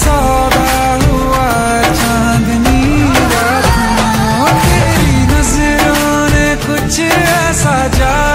सौदा हुआ चांदनी रातों तेरी कुछ ऐसा जा